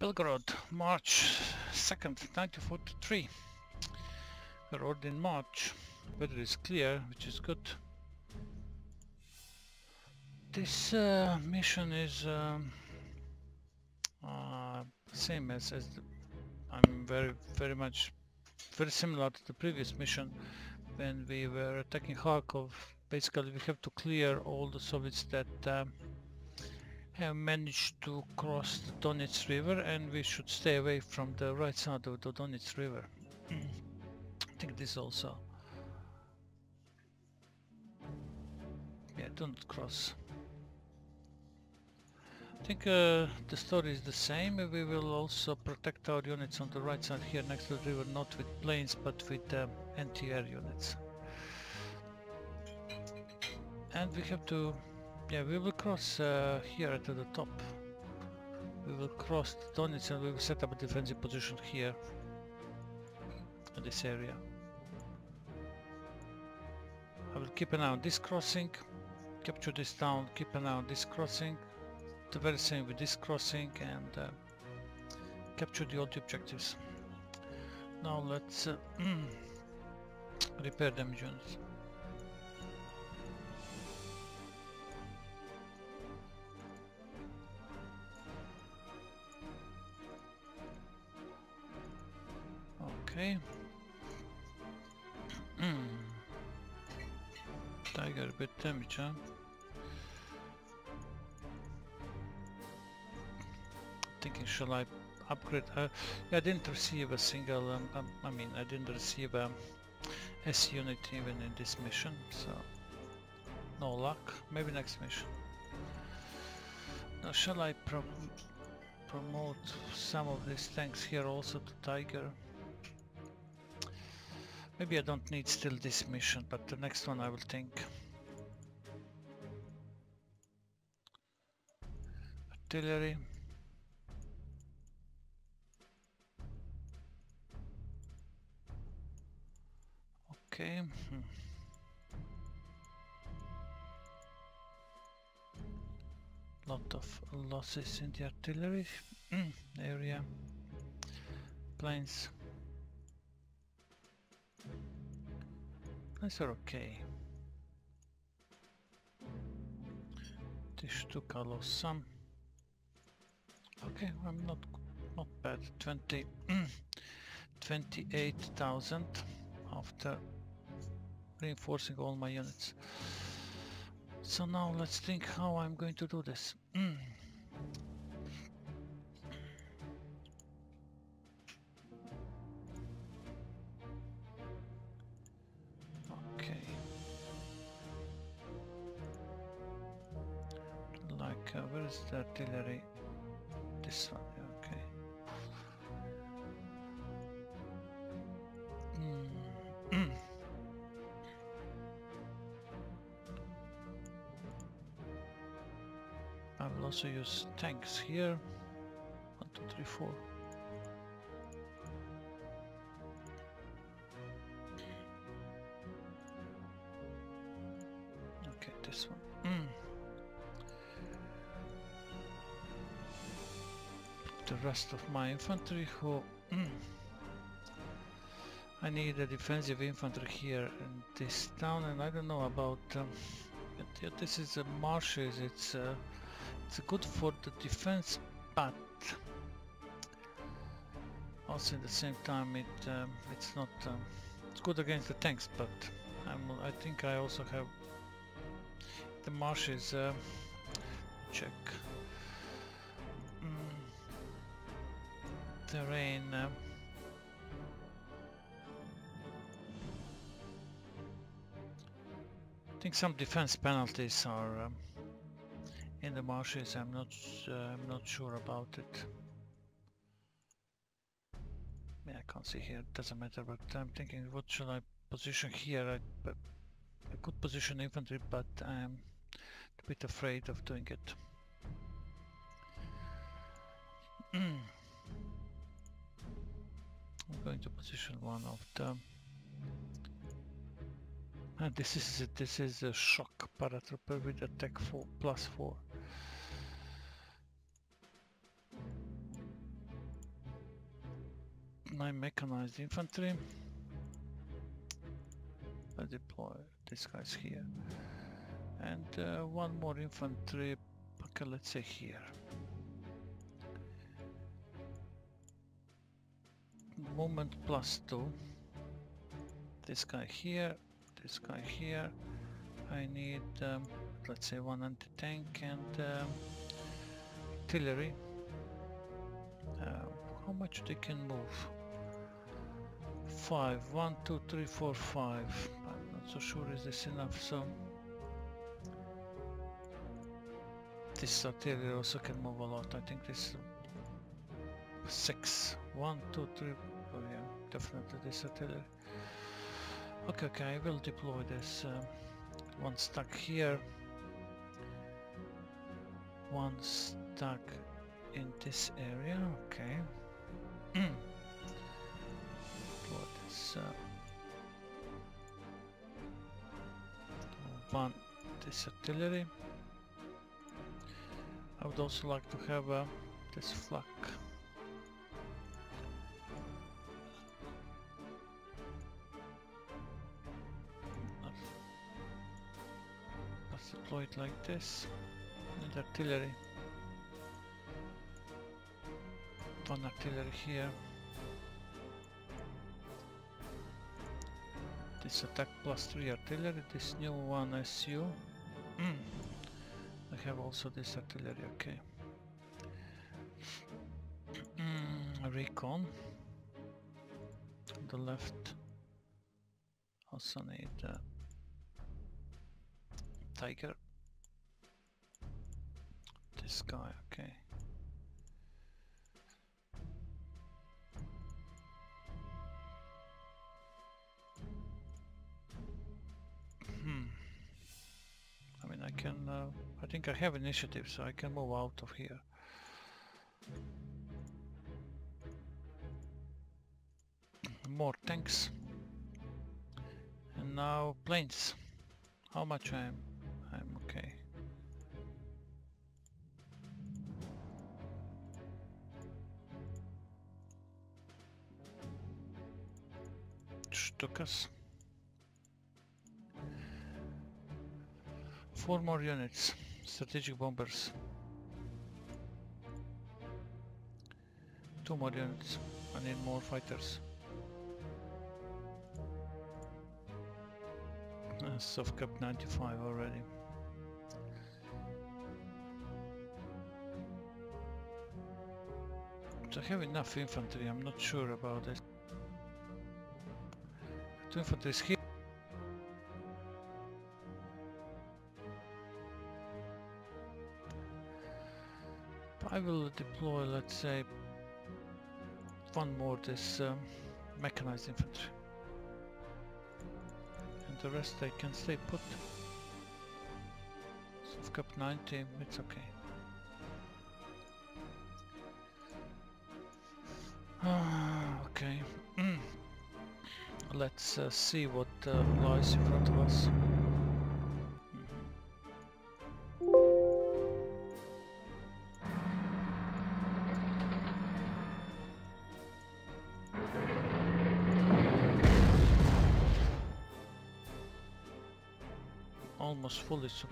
Belgorod, March 2nd, 1943. We're already in March. Weather is clear, which is good. This uh, mission is um, uh, same as, as the, I'm very very much very similar to the previous mission when we were attacking Kharkov. Basically, we have to clear all the Soviets that uh, have managed to cross the Donets River, and we should stay away from the right side of the Donets River. I think this also. Yeah, don't cross. I think uh, the story is the same. We will also protect our units on the right side here next to the river, not with planes but with uh, anti-air units. And we have to, yeah, we will cross uh, here to the top. We will cross the Donetsk and we will set up a defensive position here in this area. I will keep an eye on this crossing, capture this town, keep an eye on this crossing, the very same with this crossing and uh, capture the old objectives. Now let's uh, repair damage units. Okay. Tiger a bit damage, huh? thinking shall I upgrade uh, I didn't receive a single um, um, I mean I didn't receive a S unit even in this mission so no luck. Maybe next mission. Now shall I pro promote some of these tanks here also to Tiger maybe I don't need still this mission but the next one I will think artillery Okay. Hmm. Lot of losses in the artillery area. Planes. Planes are okay. This took a lost some. Okay, I'm not not bad. 20 28,000 after reinforcing all my units. So now let's think how I'm going to do this. also use tanks here. One, two, three, four. Okay, this one. Mm. The rest of my infantry who mm. I need a defensive infantry here in this town and I don't know about um, this is a marshes it's uh, it's good for the defense but also at the same time it um, it's not um, it's good against the tanks but I'm, I think I also have the marshes uh, check. Mm, terrain uh, I think some defense penalties are um, in the marshes. I'm not uh, I'm not sure about it. Yeah, I can't see here. It doesn't matter. But I'm thinking, what should I position here? I, I could position infantry, but I'm a bit afraid of doing it. I'm going to position one of them. And this is a, this is a shock paratrooper with attack four plus four. 9 mechanized infantry. I deploy these guys here. And uh, one more infantry, okay, let's say here. Moment plus 2. This guy here, this guy here. I need, um, let's say, one anti-tank and um, artillery. Uh, how much they can move? Five. One, two, three, four, five. I'm not so sure is this enough. So this artillery also can move a lot. I think this six. One, two, three. Oh yeah, definitely this artillery. Okay, okay, I will deploy this. Uh, one stuck here. One stuck in this area. Okay. Uh, one this artillery. I would also like to have uh, this flak. Let's deploy it like this. And artillery. One artillery here. This attack plus 3 artillery, this new one SU. I have also this artillery, okay. Recon. On the left. Also need uh, Tiger. This guy, okay. I uh, I think I have initiative, so I can move out of here. More tanks. And now planes. How much I'm, I'm okay. Stukas. Four more units. Strategic bombers. Two more units. I need more fighters. Uh, Sovkap 95 already. I have enough infantry, I'm not sure about it. Two infantry is here. Deploy, let's say, one more this um, mechanized infantry. And the rest I can stay put. Sovkap 90, it's okay. Ah, okay. Let's uh, see what uh, lies in front of us.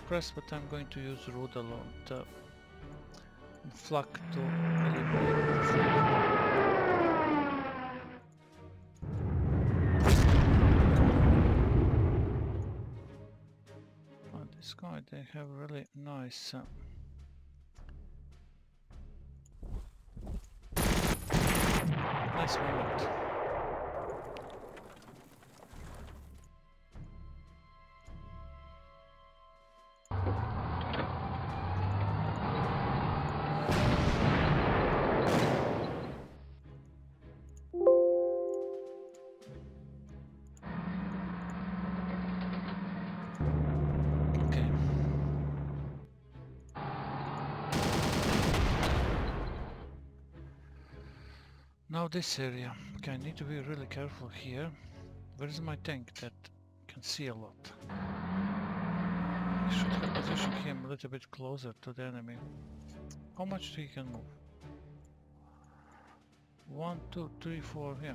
Fully but I'm going to use Rudalon uh, flak to eliminate. This guy, they have really nice uh, This area. Okay, I need to be really careful here. Where is my tank that can see a lot? I should have positioned him a little bit closer to the enemy. How much he can move? one, two, three, four, yeah.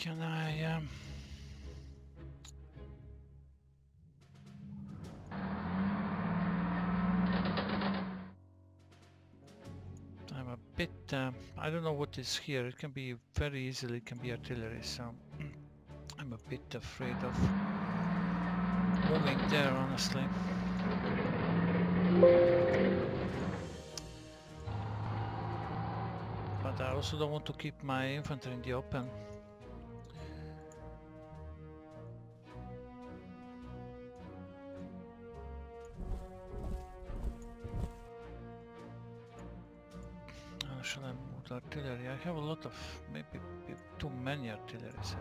Can I um I'm a bit um, I don't know what is here. It can be very easily it can be artillery, so I'm a bit afraid of moving there honestly. But I also don't want to keep my infantry in the open. Lot of, maybe, too many artilleries.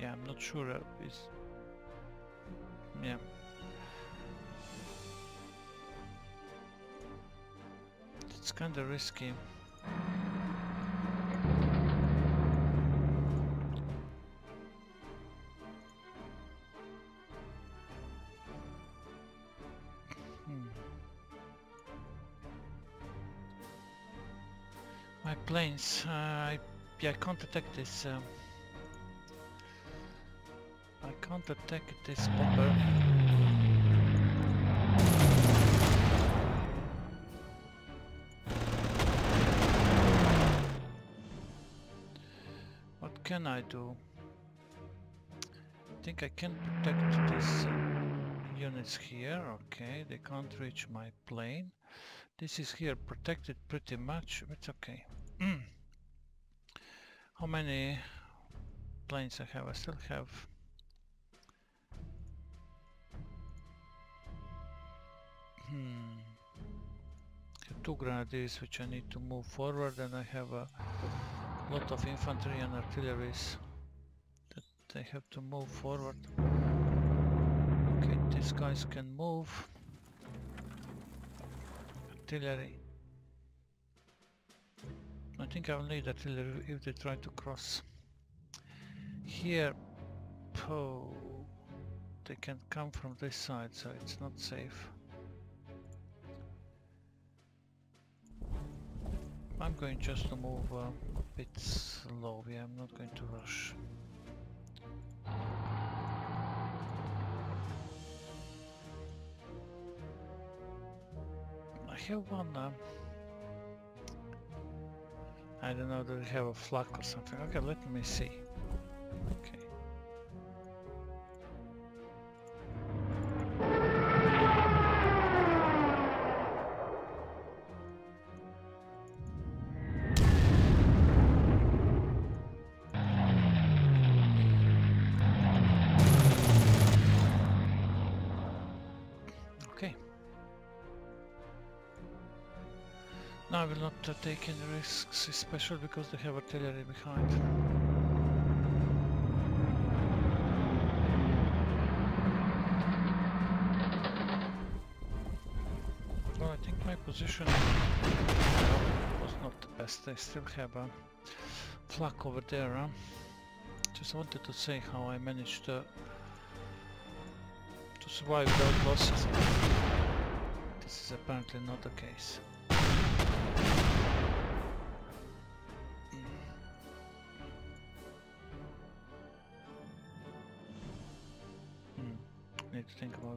Yeah, I'm not sure. Uh, it's, yeah. It's kind of risky. Uh, I, yeah, I can't attack this. Um, I can't attack this bomber. What can I do? I think I can protect these units here. Okay, they can't reach my plane. This is here protected pretty much. It's okay. How many planes I have? I still have Hmm. Two grenadiers which I need to move forward and I have a lot of infantry and artilleries that they have to move forward. Okay, these guys can move. Artillery. I think I'll need artillery if they try to cross. Here, oh, they can come from this side, so it's not safe. I'm going just to move a bit slowly, I'm not going to rush. I have one, uh, I don't know, do they have a flak or something? Okay, let me see. Okay. Uh, take risks, especially because they have artillery behind. Well, I think my position was not the best. I still have a flak over there. Huh? Just wanted to say how I managed to, to survive without losses. This is apparently not the case.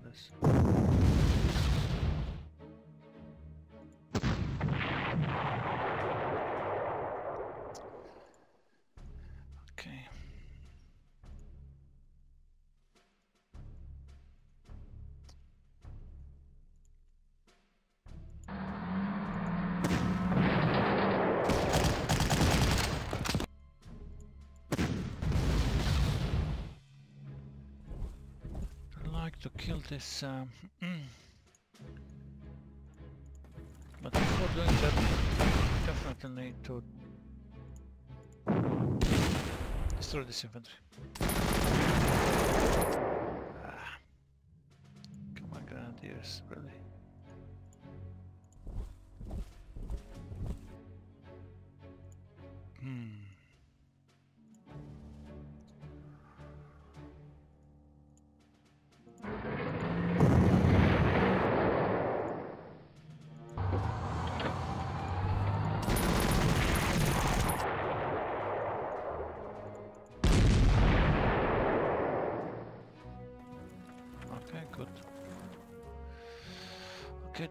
This. Okay. Like to kill this um, but before doing that definitely need to destroy this infantry. Ah. Come on grenadiers, really.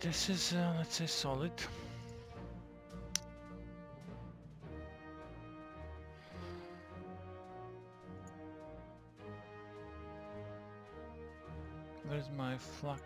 This is, uh, let's say, solid. Where's my flak?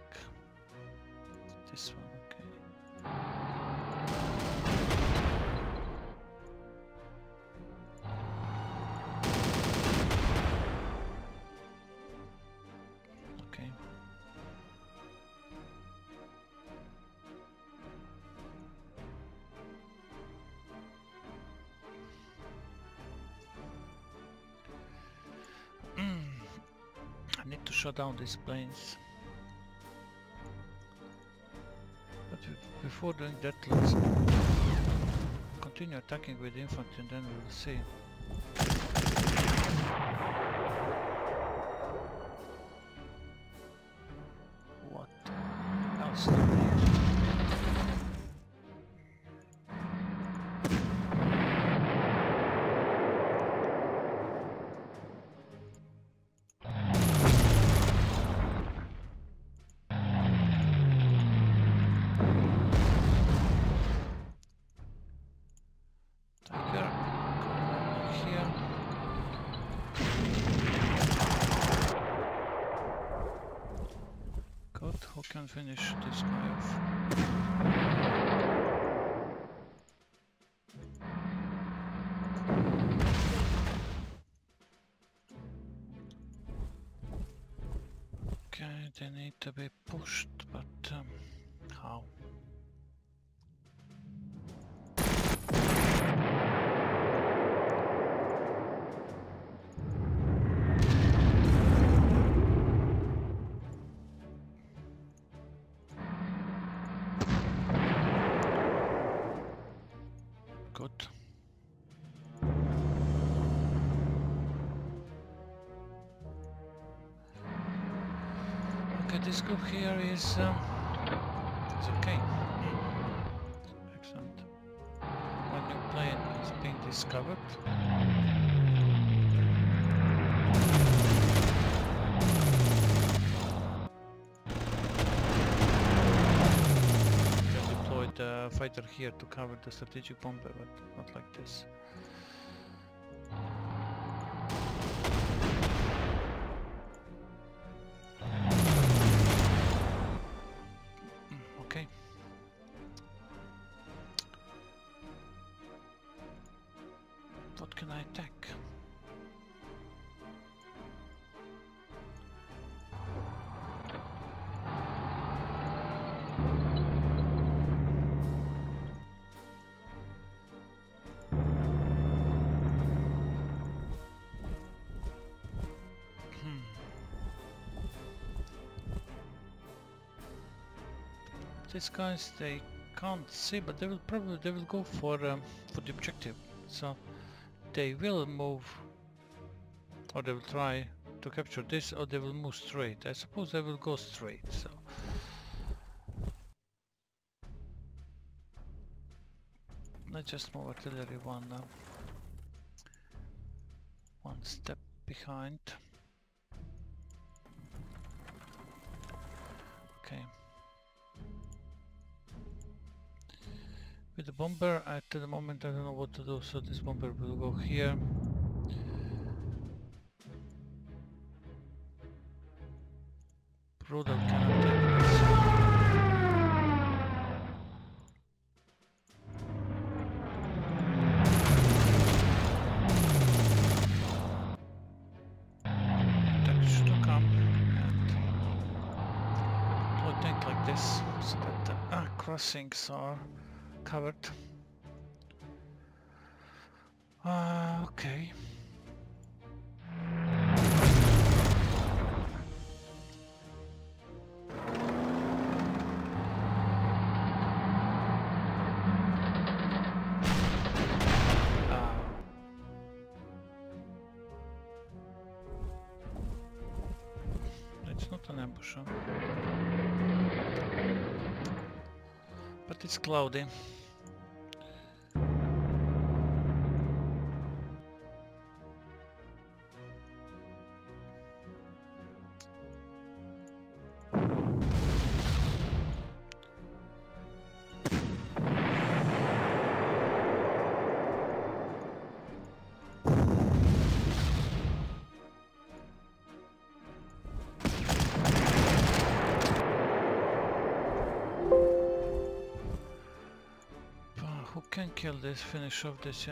Shut down these planes. But before doing that, let's continue attacking with infantry and then we'll see. Finish this guy off? Okay, they need to be pushed, but um, how? Group here is um, okay. Excellent. One new plane is being discovered. Deployed a fighter here to cover the strategic bomber, but not like this. These guys they can't see, but they will probably they will go for um, for the objective. So they will move, or they will try to capture this, or they will move straight. I suppose they will go straight. So. Let's just move artillery one uh, one step behind. Bomber, at the moment I don't know what to do, so this bomber will go here. Brutal cannot take this. Crossings are covered. Uh, okay. Ambush. But it's cloudy. Kill this, finish off this.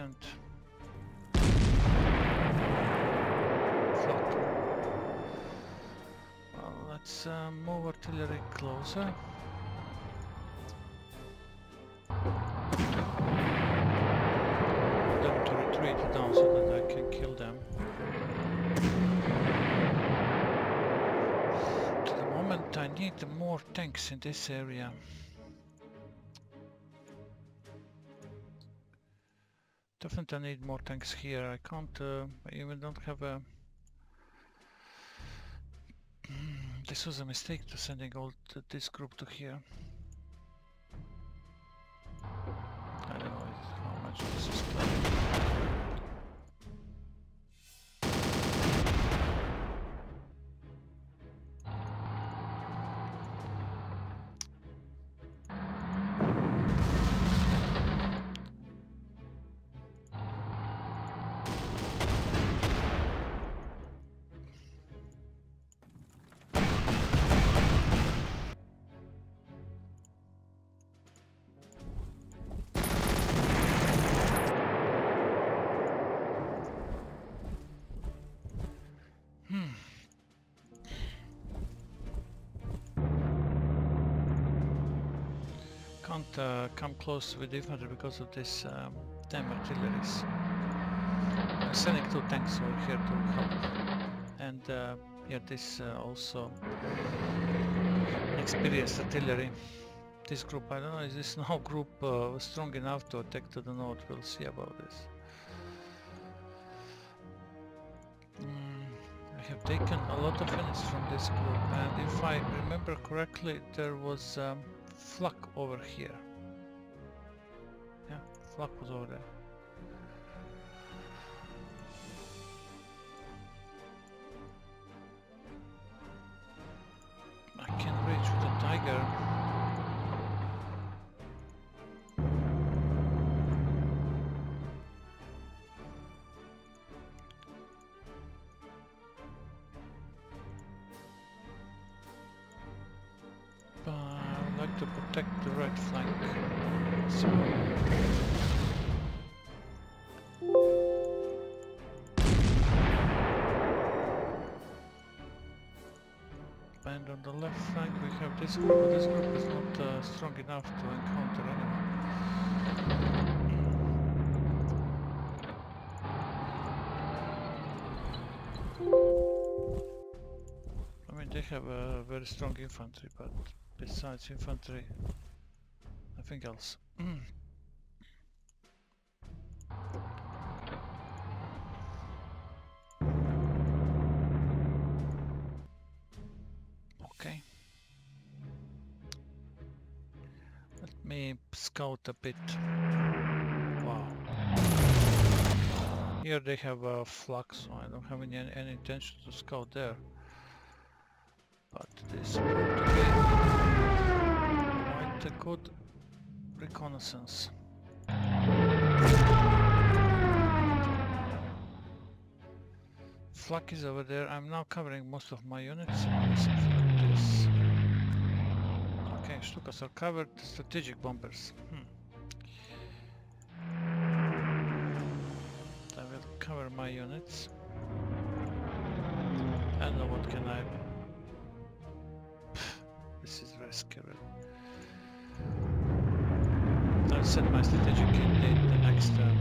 Well, let's uh, move artillery closer. Them to retreat down so that I can kill them. To the moment I need more tanks in this area. Definitely need more tanks here. I can't, uh, I even don't have a... this was a mistake to sending all th this group to here. I don't know how much this is Can't uh, come close with infantry because of this um, damn artilleries. I'm sending two tanks over here to help. And uh, yeah, this uh, also experienced artillery. This group, I don't know, is this now group uh, strong enough to attack to the north? We'll see about this. Mm, I have taken a lot of units from this group and if I remember correctly there was um, flak over here. Yeah, flak was over there. I can reach with a tiger. Have this group, but this group is not uh, strong enough to encounter anyone. I mean they have a very strong infantry, but besides infantry nothing else. scout a bit. Wow. Here they have a flux, so I don't have any, any intention to scout there. But this will be quite a good reconnaissance. Flak is over there. I'm now covering most of my units. Okay, Stukas are covered. Strategic bombers. Hmm. I will cover my units. I don't know what can I... this is very scary. I'll send my strategic candidate the next turn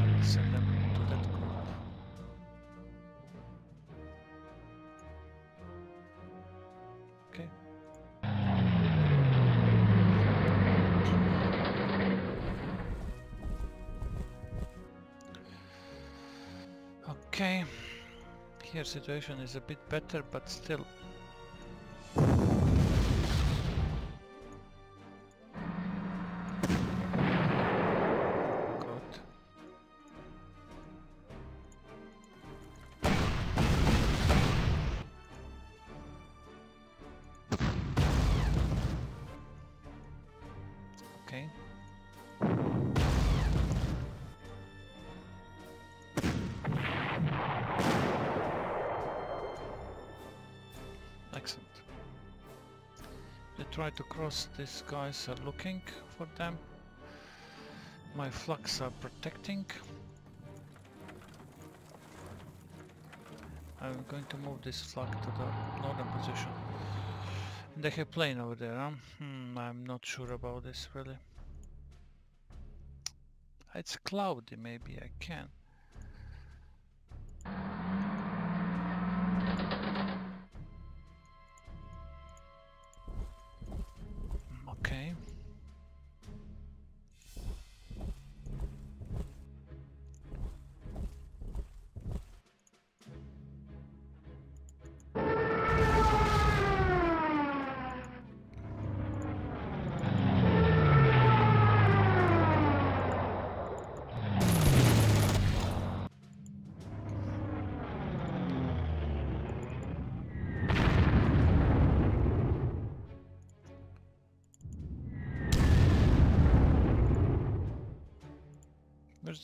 situation is a bit better, but still cross, these guys are looking for them. My flux are protecting. I'm going to move this flak to the northern position. They have plane over there, huh? Hmm, I'm not sure about this really. It's cloudy, maybe I can.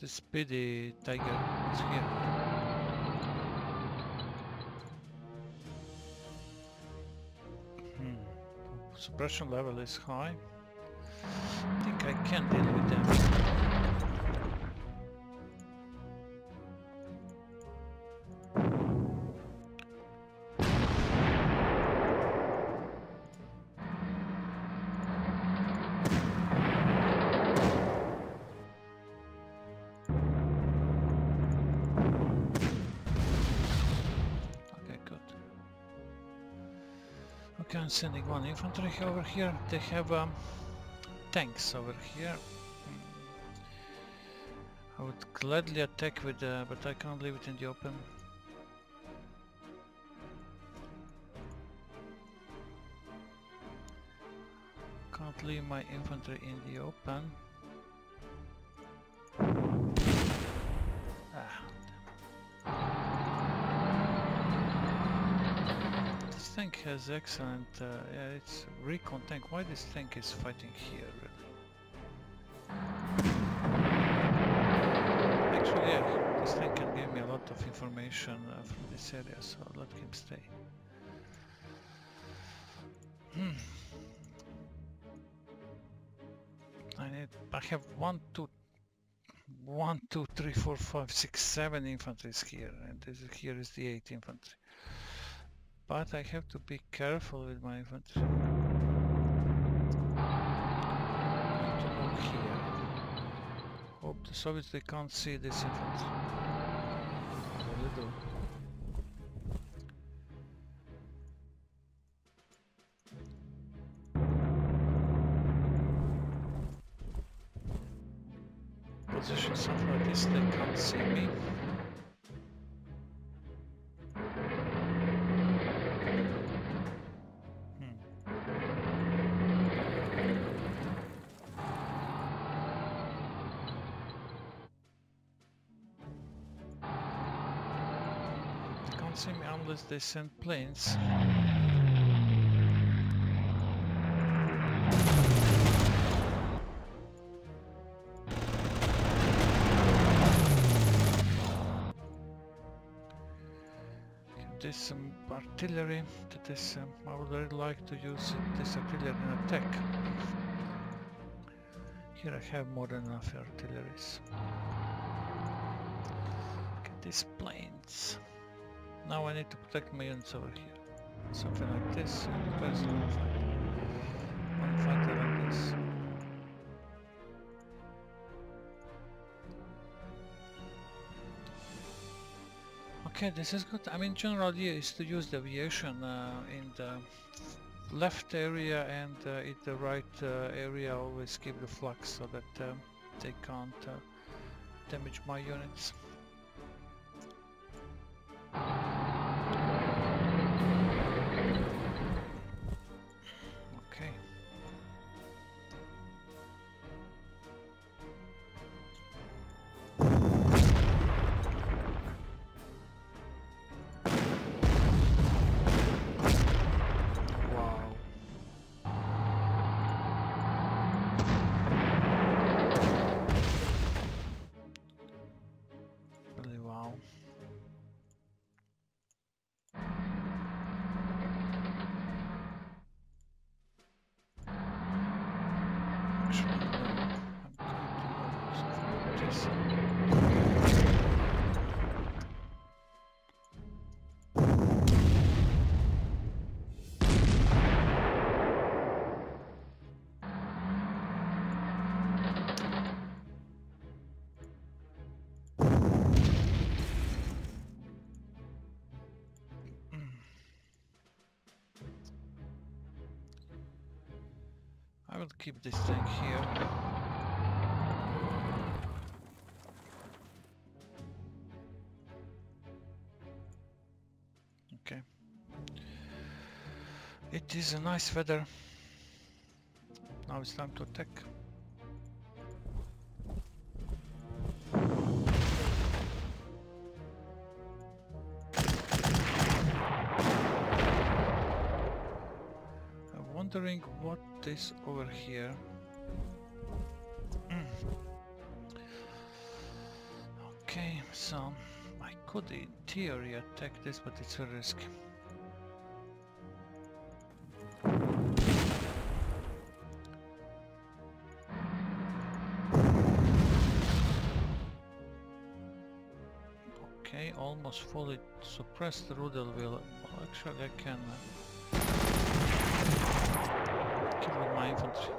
The speedy tiger? It's here. Hmm. Suppression level is high. I think I can deal with them. Sending one infantry over here. They have um, tanks over here. Hmm. I would gladly attack with, uh, but I can't leave it in the open. Can't leave my infantry in the open. Tank has excellent, uh, yeah, it's recon tank. Why this tank is fighting here, really? Actually, yeah, this tank can give me a lot of information uh, from this area, so let him stay. Hmm. I need, I have one, two, one, two, three, four, five, six, seven infantries here, and this here is the eight infantry. But I have to be careful with my here. Hope the Soviets they can't see this infantry. Really do. position They see me unless they send planes. There's some artillery that is, um, I would really like to use this artillery in attack. Here I have more than enough artilleries. at these planes. Now I need to protect my units over here. Something like this, and where's the one fighter? One fighter like this. Okay, this is good. I mean, general idea is to use the aviation uh, in the left area and uh, in the right uh, area always keep the flaks so that uh, they can't uh, damage my units. Will keep this thing here. Okay. It is a nice weather. Now it's time to attack. What is over here. Mm. Okay, so I could in theory attack this, but it's a risk. Okay, almost fully suppressed Rudel will. Well, actually, I can kill with my infantry.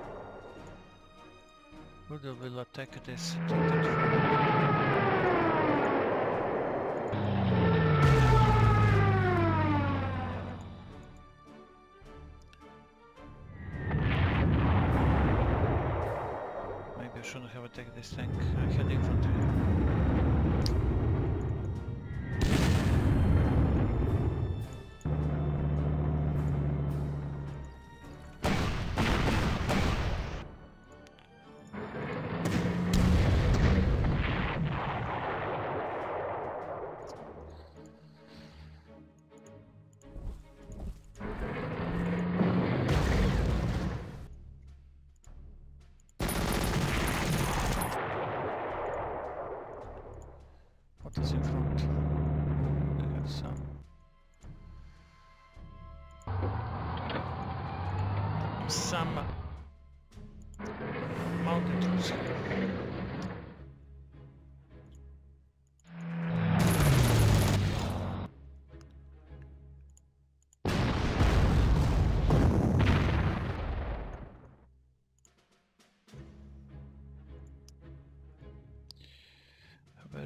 Will attack this. Maybe I shouldn't have attacked this tank. I had infantry.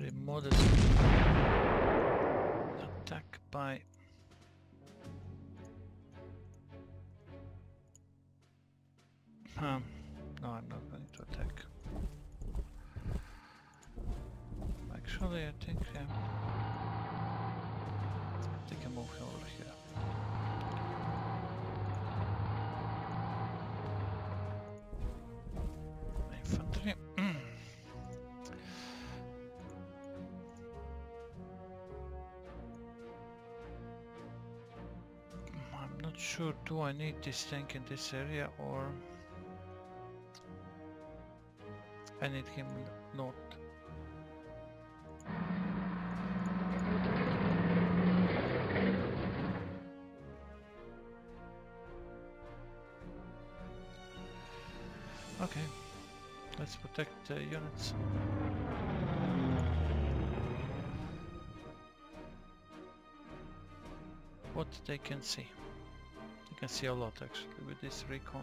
Very modest attack by Um, no, I'm not going to attack. actually, I think um, they can move over here. Sure, do I need this tank in this area or I need him not. Okay, let's protect the units. What they can see. Can see a lot actually with this recon.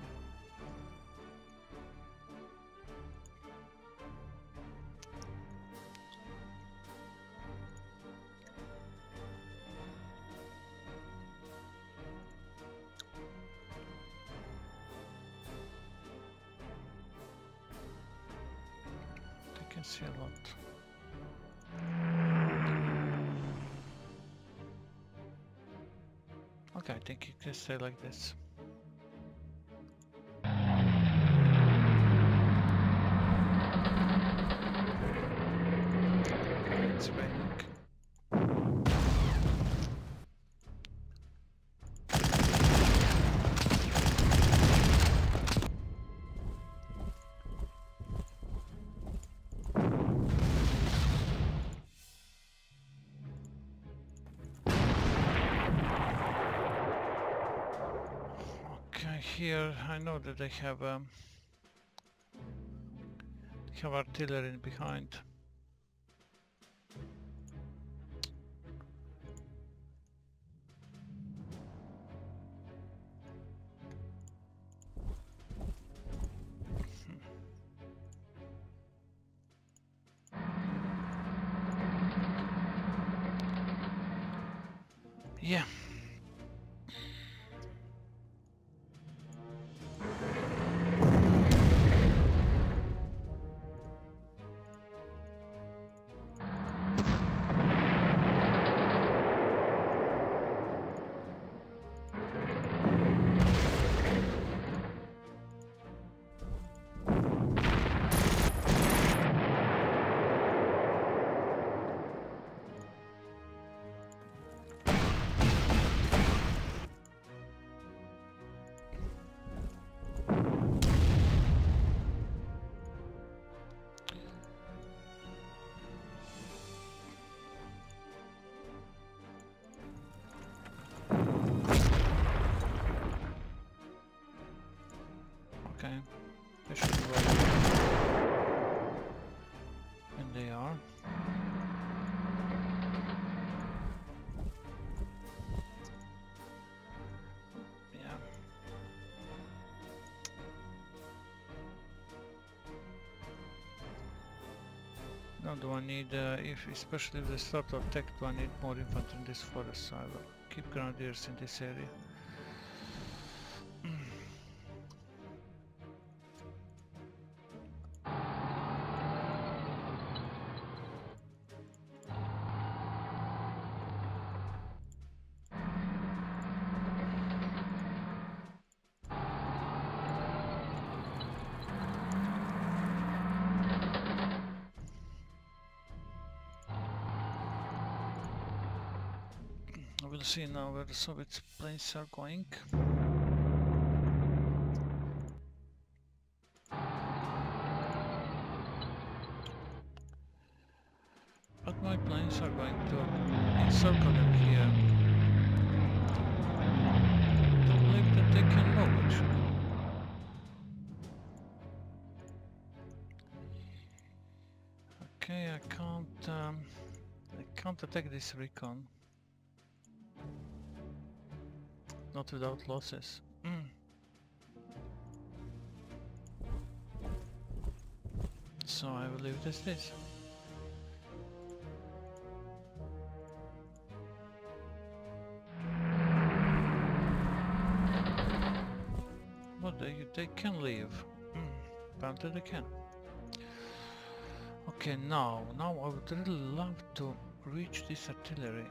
This. Know that they have um, they have artillery behind. Yeah. They should be. And they are. Yeah. Now do I need, uh, if especially if they start to attack, do I need more infantry in this forest? So I will keep grenadiers in this area. Where the Soviet planes are going. But my planes are going to encircle them here. Don't believe that they can move. Okay, I can't um, I can't attack this recon. Not without losses. Mm. So I will leave it as this. But they, they can leave. Mm. Apparently they can. Okay, now, now I would really love to reach this artillery.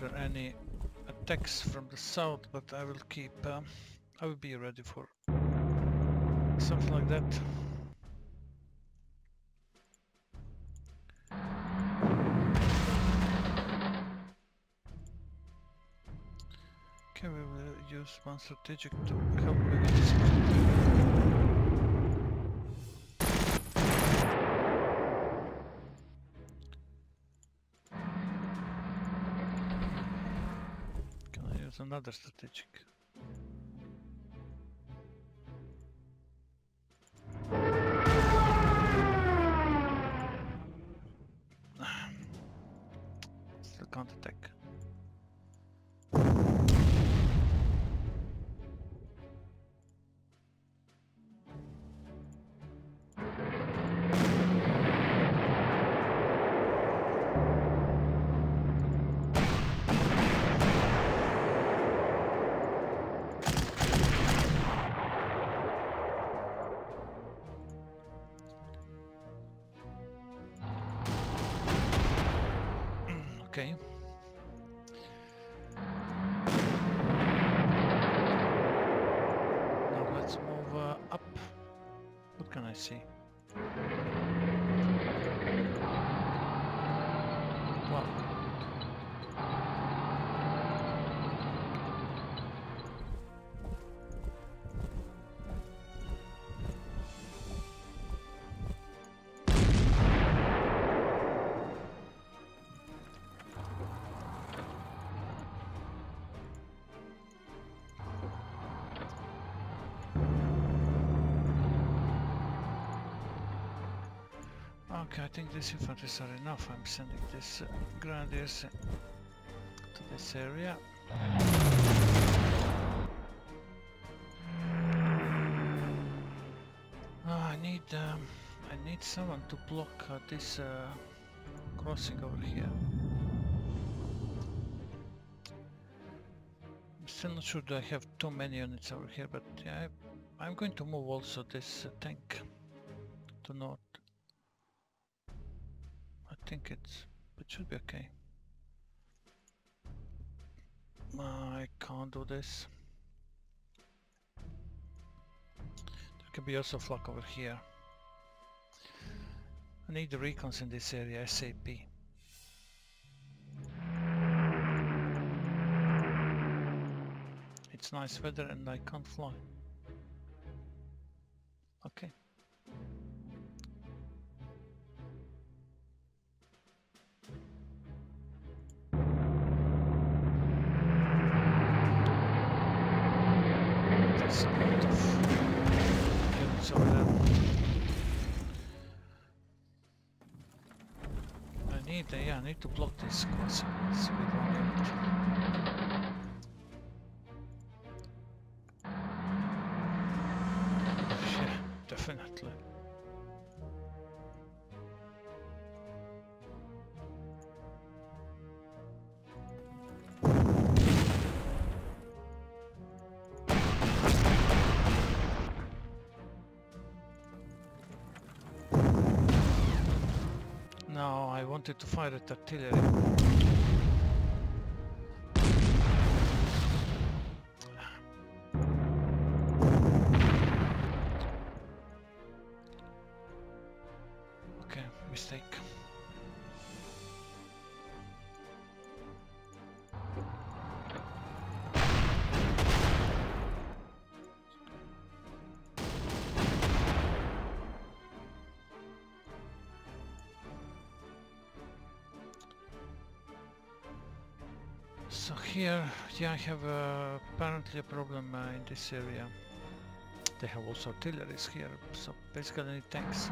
There any attacks from the south, but I will keep. Um, I will be ready for something like that. Okay, we will use one strategic to help me with this. Another strategic? Okay, I think these infanteries are enough. I'm sending this uh, grenadiers to this area. Ah, I need um, I need someone to block uh, this uh, crossing over here. I'm still not sure that I have too many units over here, but I, I'm going to move also this uh, tank to north. Think it's it should be okay. I can't do this. There could be also flak over here. I need the recons in this area SAP. It's nice weather and I can't fly. Okay. Need, yeah, I need to block this. It's with one unit. To fire at artillery. Here, yeah, I have uh, apparently a problem uh, in this area. They have also artilleries here, so basically tanks.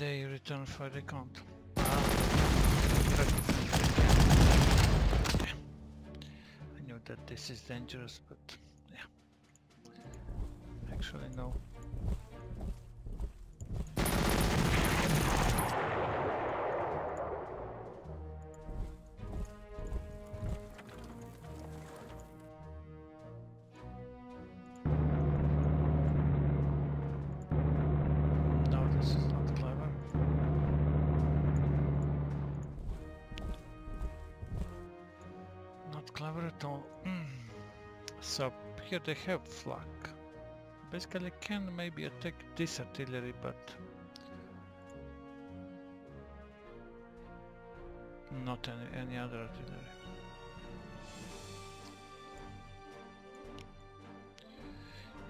They return for the can't. Ah. I knew that this is dangerous, but yeah. Actually. No, Not clever so here they have flak. Basically can maybe attack this artillery, but not any, any other artillery.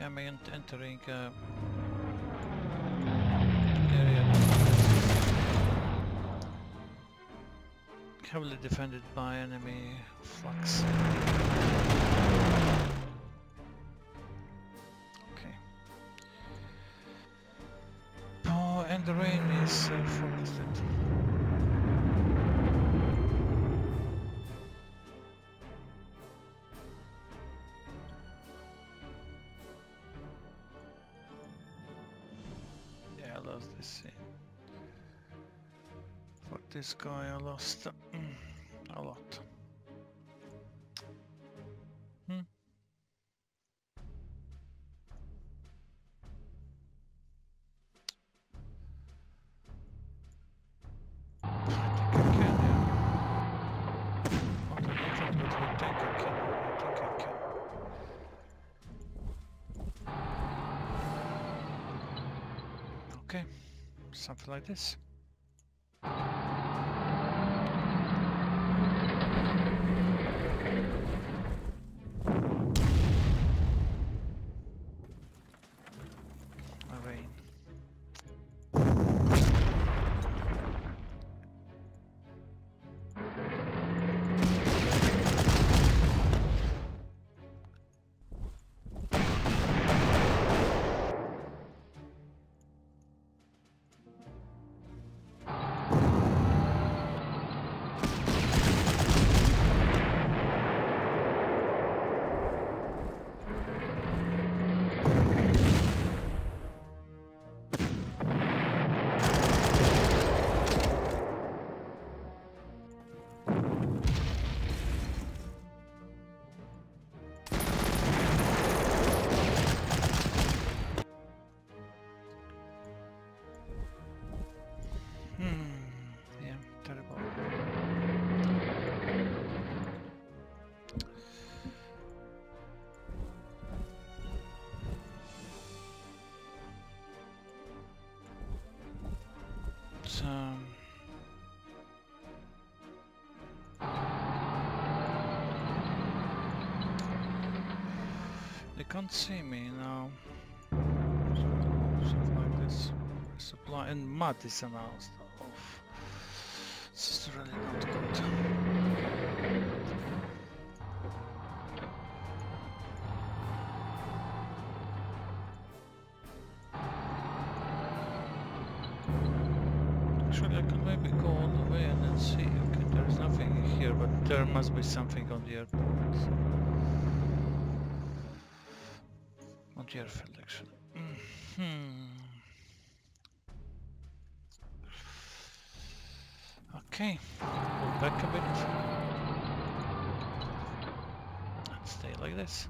I'm entering uh, area heavily defended by enemy flaks. Okay. Oh, and the rain is uh, forecasted. Yeah, I lost this scene. For this guy I lost like this. So they can't see me now. Something like this. Supply and mud is announced. Oh, this is really not good. Must be something on the airport. On the airfield, actually. Hmm. Okay, pull back a bit. And stay like this.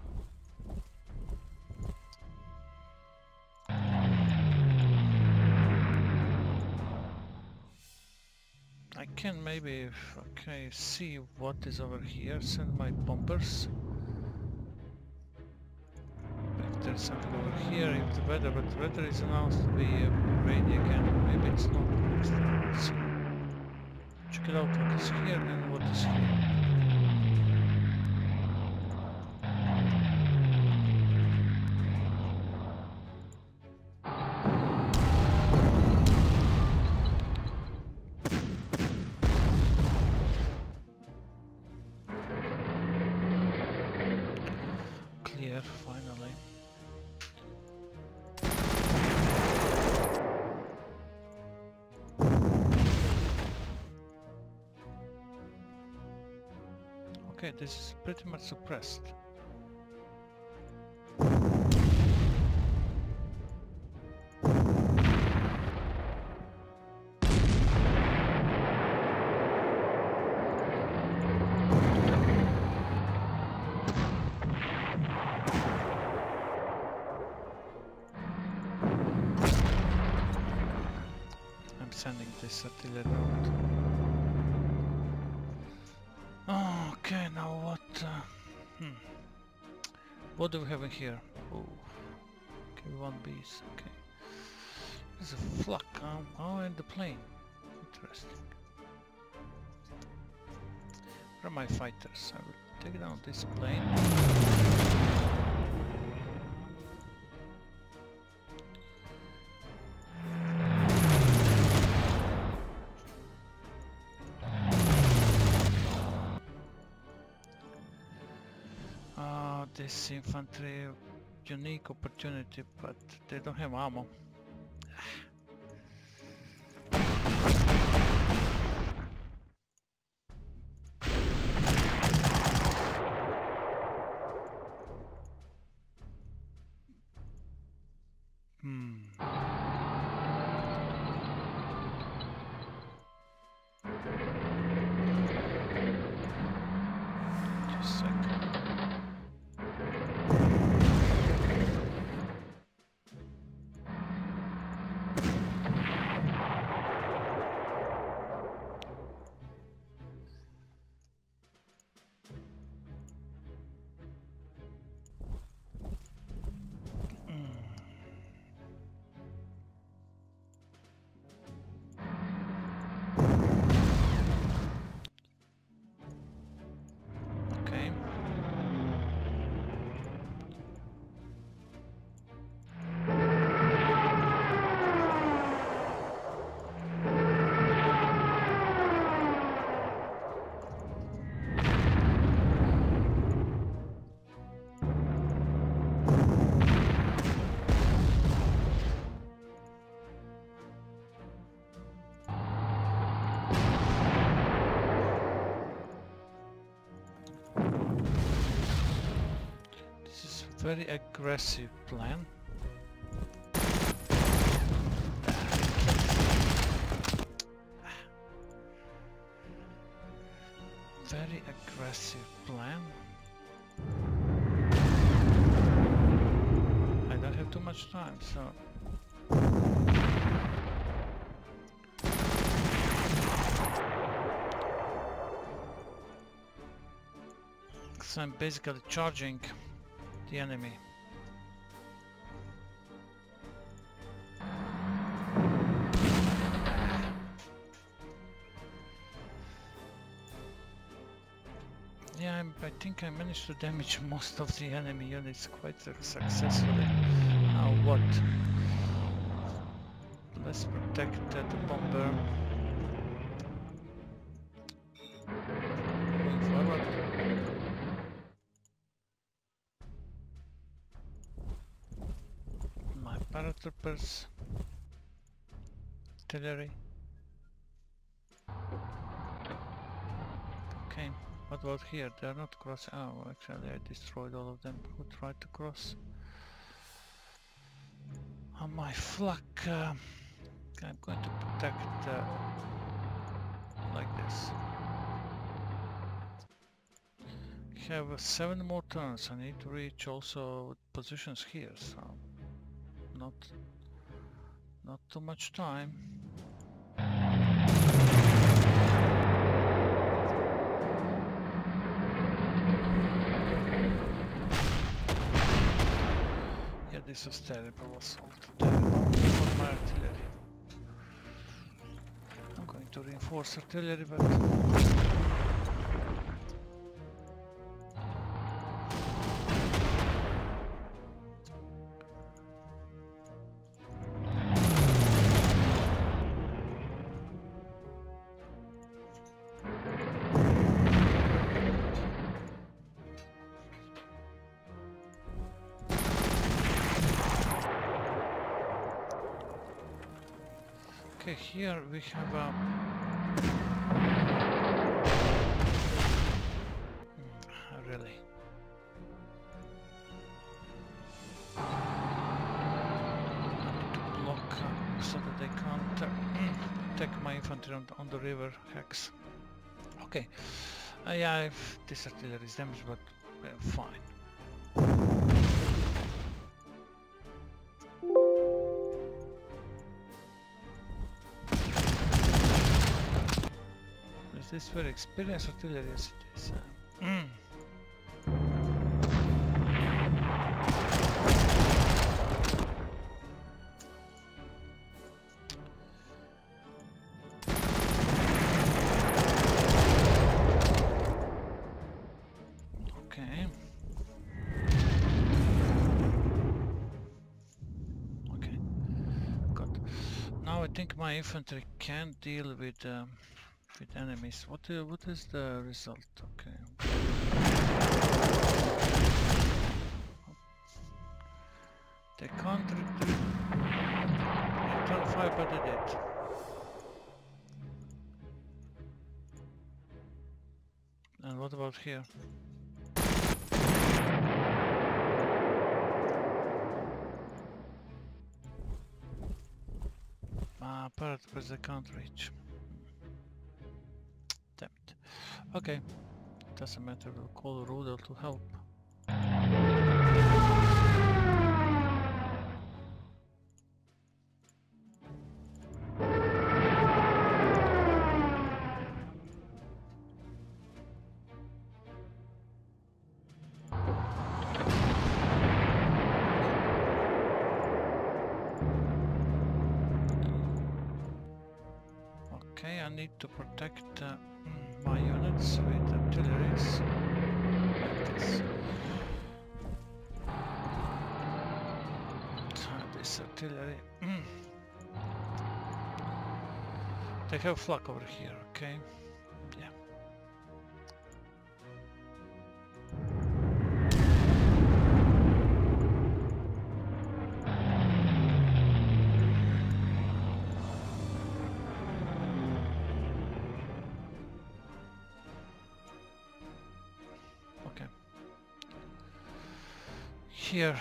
I can maybe, okay, see what is over here, send my bombers. If there's something over here, if the weather, but the weather is announced to be uh, rainy again, maybe it's not. Let's see. Check it out what is here and what is here. Okay, this is pretty much suppressed. I'm sending this artillery What do we have in here? Oh, okay, one bees. Okay, there's a flak. Um, oh, and the plane. Interesting. Where are my fighters? I will take down this plane. This infantry unique opportunity, but they don't have ammo. Very aggressive plan. Very aggressive plan. I don't have too much time, so... So I'm basically charging the enemy. Yeah, I'm, I think I managed to damage most of the enemy units quite successfully. Now what? Let's protect the bomber. My paratroopers. Artillery. Okay, what about here? They're not crossing. Oh, actually I destroyed all of them who tried to cross. On my flak, uh, I'm going to protect uh, like this. Have uh, seven more turns. I need to reach also positions here, so not not too much time. Yeah, this was terrible assault. My artillery. I'm going to reinforce artillery, but here we have a... Really? I need to block uh, so that they can't uh, attack my infantry on, on the river hex. Okay, uh, yeah, this artillery is damaged, but uh, fine. This very experienced artillery? Yes, it is. Okay. Okay. Now I think my infantry can deal with um, with enemies. What uh, what is the result? Okay. They can't retreat. Return fire, but they did. And what about here? Ah, apparently they can't reach. Okay, it doesn't matter, we'll call Rudel to help. Okay, I need to protect uh, my units with artilleries like this. This artillery. mm. They have flak over here, okay? Here.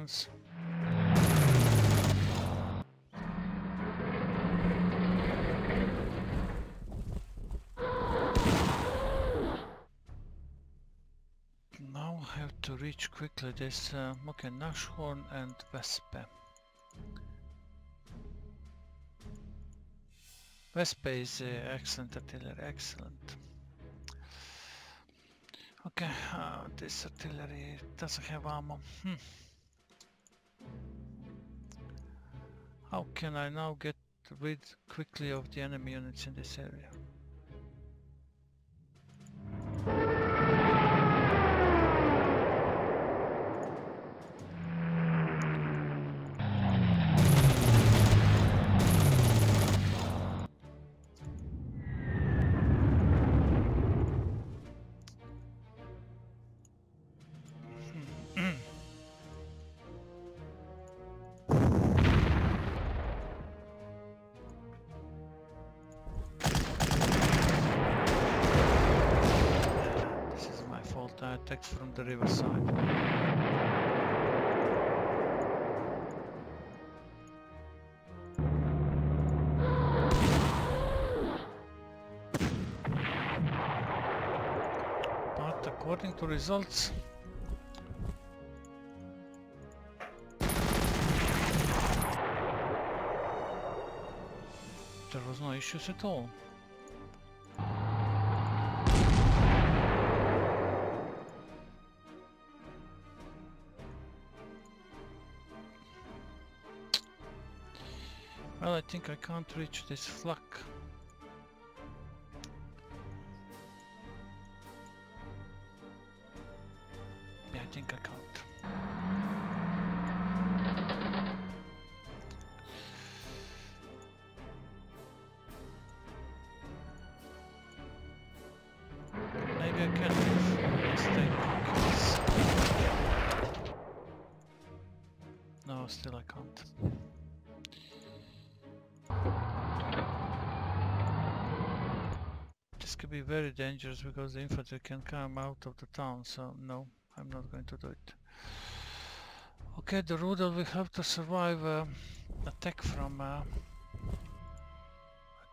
Turns? Now I have to reach quickly this uh, okay, Nashorn and Wespe. Wespe is uh, excellent artillery, excellent. Okay, uh, this artillery doesn't have ammo. Hmm. How can I now get rid quickly of the enemy units in this area. Attacked from the riverside. But according to results, there was no issues at all. Think I can't reach this flak. Very dangerous because the infantry can come out of the town, so no, I'm not going to do it. Okay, the Rudel will have to survive uh, attack from uh,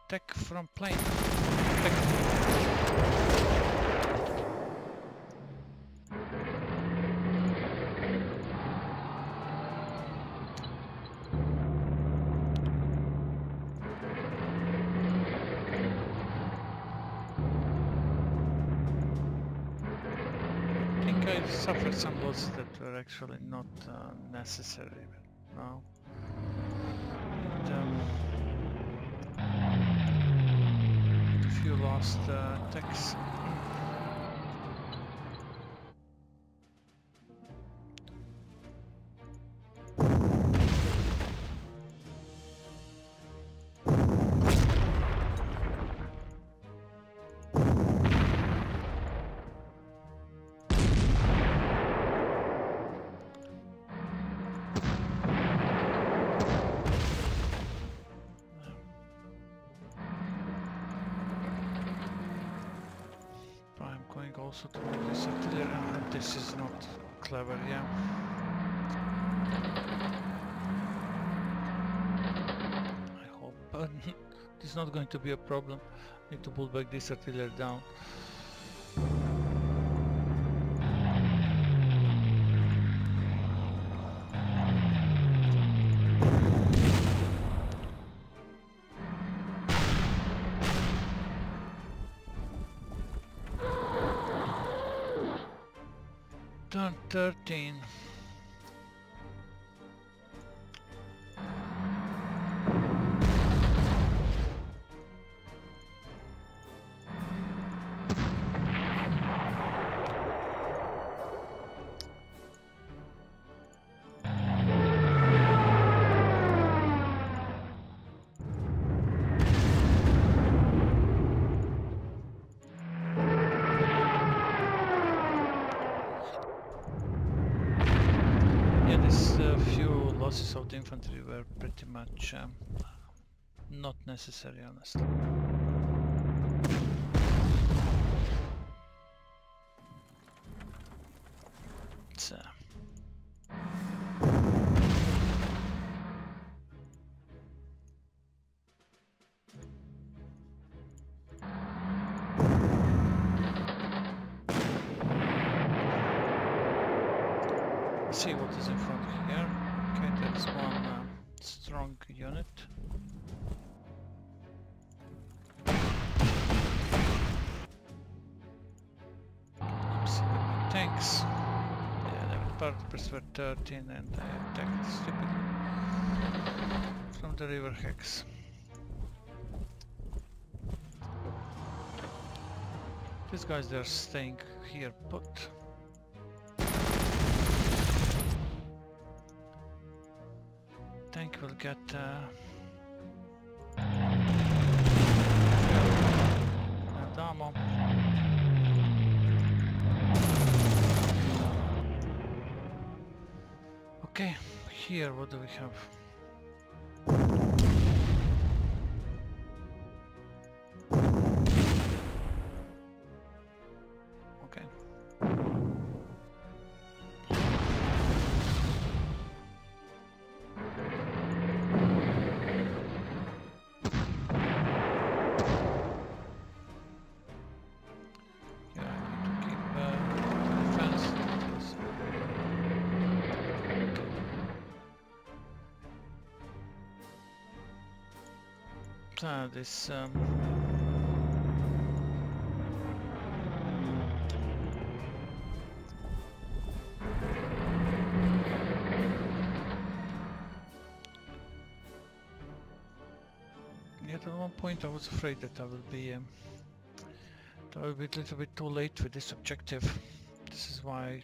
attack from plane. Attack. I think I suffered some losses that were actually not uh, necessary. but No. And, um, a few lost uh, attacks. Also to move this artillery and this is not clever, yeah. I hope this is not going to be a problem. Need to pull back this artillery down. Turn pretty much um, not necessary, honestly. attackers were 13 and I attacked stupidly from the river hex. These guys they're staying here put. Tank will get uh. Okay, here what do we have? This um, Yet at one point I was afraid that I will be um, that I will be a little bit too late with this objective. This is why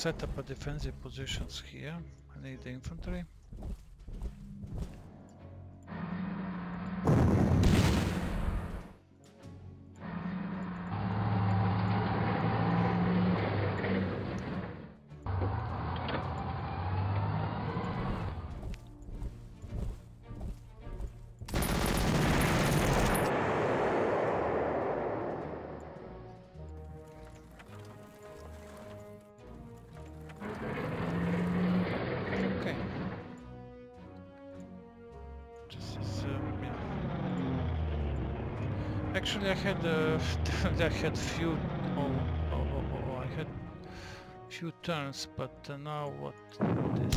set up a defensive positions here. I need the infantry. Actually, I had uh, I had few oh, oh, oh, oh, I had few turns, but uh, now what this?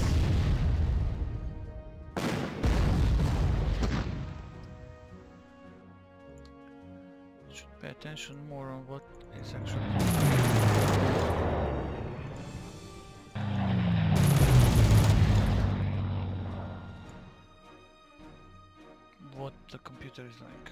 Should pay attention more on what is actually. what the computer is like.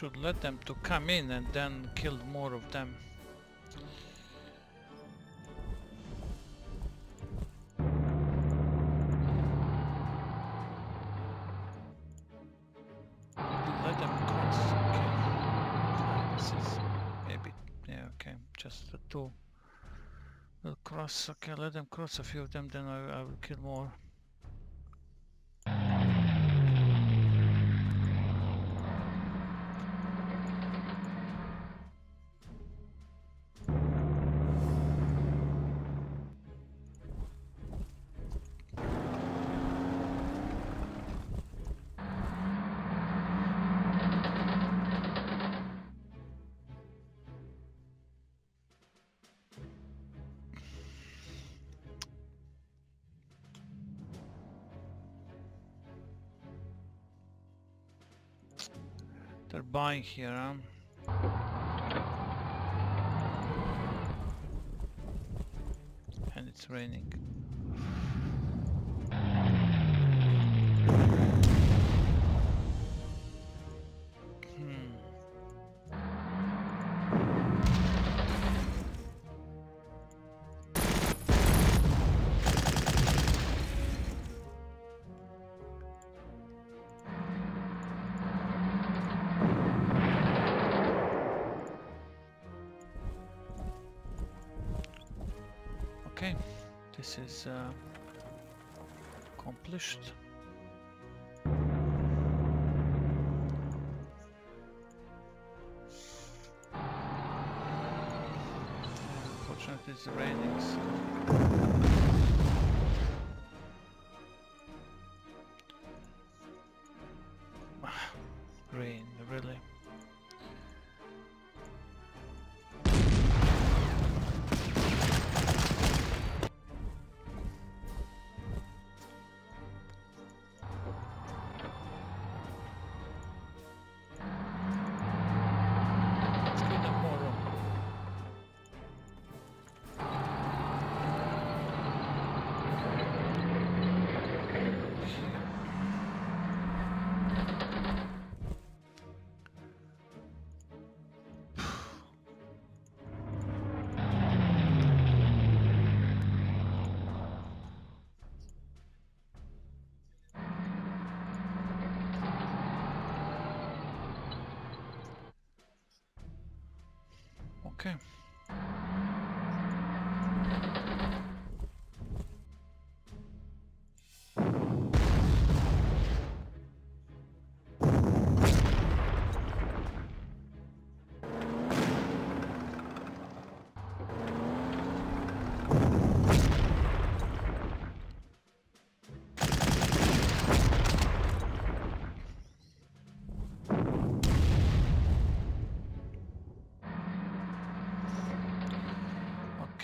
Should let them to come in and then kill more of them. Let them cross. Okay. This is maybe yeah. Okay, just the two will cross. Okay, let them cross a few of them. Then I, I will kill more. Buying here, huh? And it's raining. Okay, this is uh, accomplished. Unfortunately, it's raining.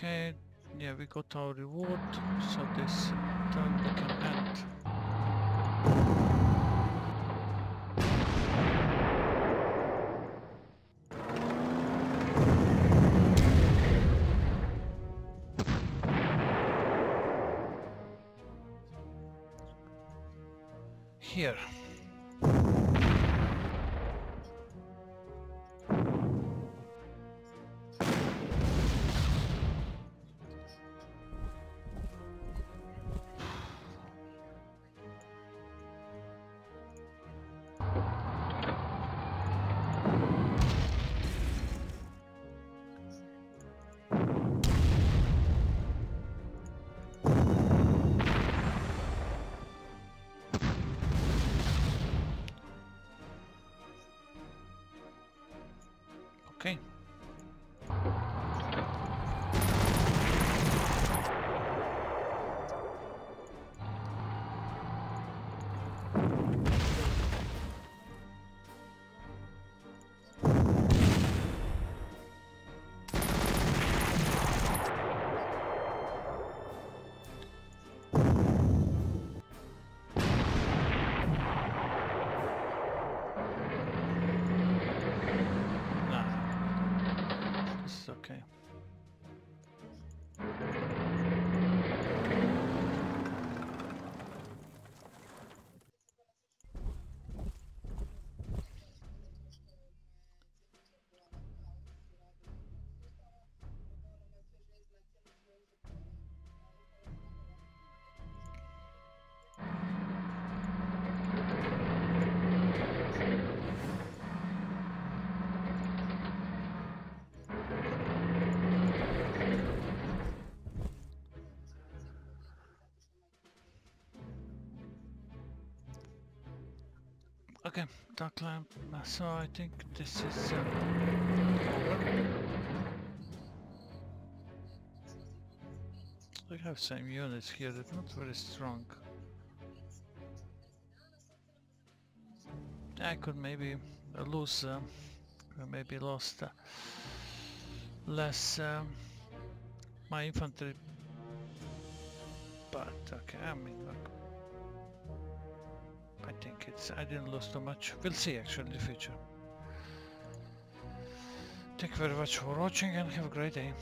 Okay, yeah, we got our reward, so this turn we can end. Here. Okay, dark lamp. uh, So I think this is uh. We have same units here, they're not very strong. I could maybe lose, uh, maybe lost uh, less um, my infantry, but okay, I mean, think it's, I didn't lose too much. We'll see actually in the future. Thank you very much for watching and have a great day.